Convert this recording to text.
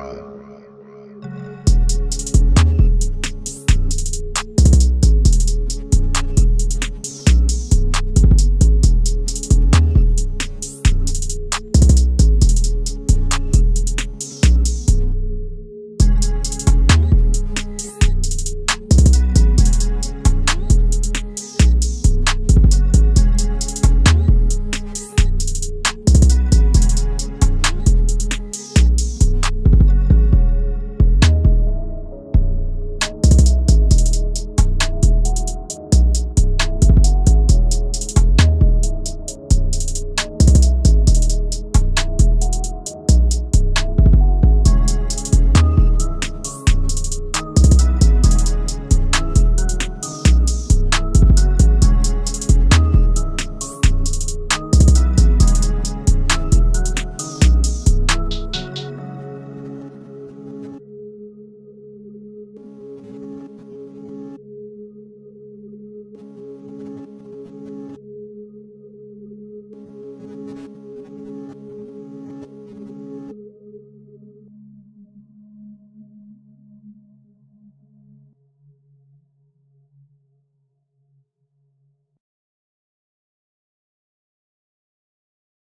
uh,